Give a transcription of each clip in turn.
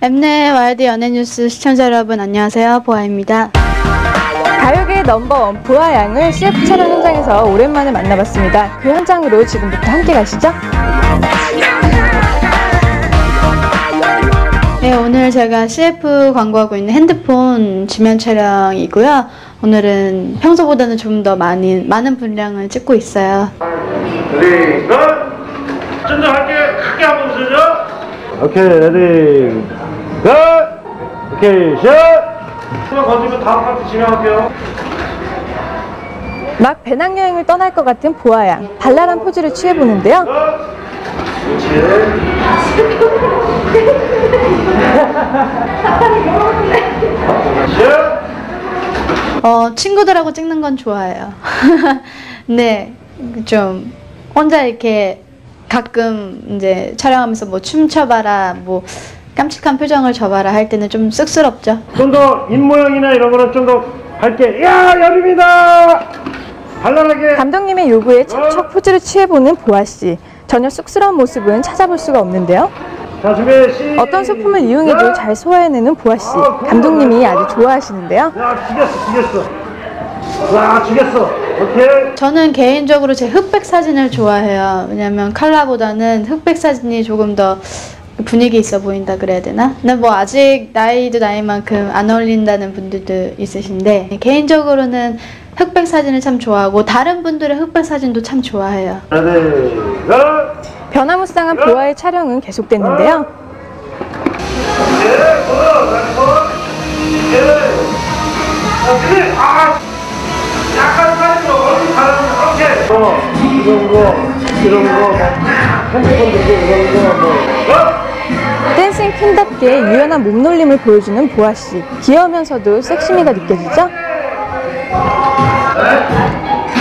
엠넷 와이드 연예뉴스 시청자 여러분 안녕하세요 보아입니다. 가요계의 넘버원 보아 양을 CF 촬영 현장에서 오랜만에 만나봤습니다. 그 현장으로 지금부터 함께 가시죠. 네 오늘 제가 CF 광고하고 있는 핸드폰 지면 촬영이고요. 오늘은 평소보다는 좀 더 많은 많은 분량을 찍고 있어요. 크게 한번 웃어줘 오케이 ready go 오케이 샷 한번 건지면 다음 파트 진행할게요 막 배낭여행을 떠날 것 같은 보아 양. 발랄한 포즈를 취해보는데요. 샷! 어 친구들하고 찍는 건 좋아해요. 네, 좀 혼자 이렇게 가끔 이제 촬영하면서 뭐 춤춰봐라, 뭐 깜찍한 표정을 줘봐라 할 때는 좀 쑥스럽죠. 좀 더 입모양이나 이런 거는 좀 더 밝게 야 여름이다 발랄하게 감독님의 요구에 척척 포즈를 취해보는 보아 씨. 전혀 쑥스러운 모습은 찾아볼 수가 없는데요. 자 준비 시 어떤 소품을 이용해도 잘 소화해내는 보아 씨. 감독님이 아주 좋아하시는데요. 야 죽였어 죽였어 와 죽였어 저는 개인적으로 제 흑백 사진을 좋아해요. 왜냐면 컬러보다는 흑백 사진이 조금 더 분위기 있어 보인다 그래야 되나? 근데 뭐 아직 나이도 나이만큼 안 어울린다는 분들도 있으신데 개인적으로는 흑백 사진을 참 좋아하고 다른 분들의 흑백 사진도 참 좋아해요. 고 변화무쌍한 보아의 촬영은 계속됐는데요. 이 어, 이런 거 이런 거뭐 핸드폰 들고 이런 거뭐 고! 댄싱 퀸답게 유연한 몸놀림을 보여주는 보아 씨. 귀여우면서도 섹시미가 느껴지죠?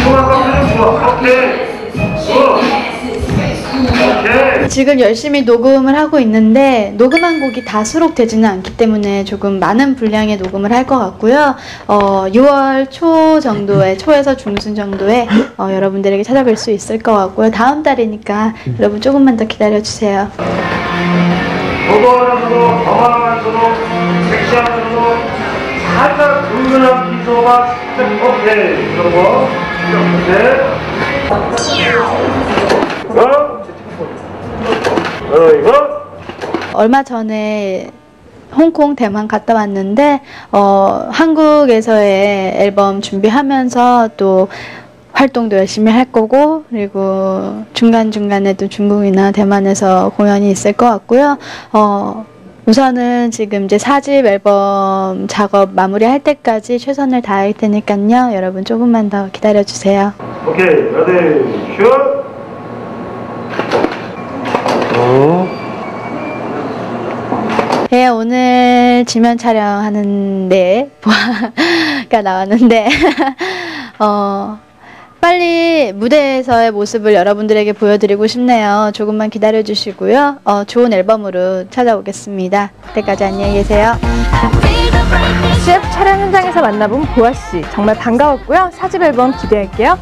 그만큼 좋아 오케이 오케이 지금 열심히 녹음을 하고 있는데 녹음한 곡이 다 수록되지는 않기 때문에 조금 많은 분량의 녹음을 할 것 같고요. 어, 6월 초 정도에 초에서 중순 정도에 어, 여러분들에게 찾아뵐 수 있을 것 같고요. 다음 달이니까 여러분 조금만 더 기다려 주세요. 도도하면서도 거만하면서도 섹시하면서도 살짝 은근한 미소가 살짝 오케이 이런 거 오케이 어? 어 이거? 얼마 전에 홍콩 대만 갔다 왔는데 어, 한국에서의 앨범 준비하면서 또 활동도 열심히 할 거고 그리고 중간 중간에도 중국이나 대만에서 공연이 있을 것 같고요. 어, 우선은 지금 이제 사집 앨범 작업 마무리할 때까지 최선을 다할 테니까요. 여러분 조금만 더 기다려 주세요. 오케이 ready shoot 네, 오늘 지면 촬영하는데 보아가 나왔는데 어 빨리 무대에서의 모습을 여러분들에게 보여드리고 싶네요. 조금만 기다려 주시고요. 어, 좋은 앨범으로 찾아오겠습니다. 그때까지 안녕히 계세요. CF 촬영 현장에서 만나본 보아 씨. 정말 반가웠고요. 사집 앨범 기대할게요.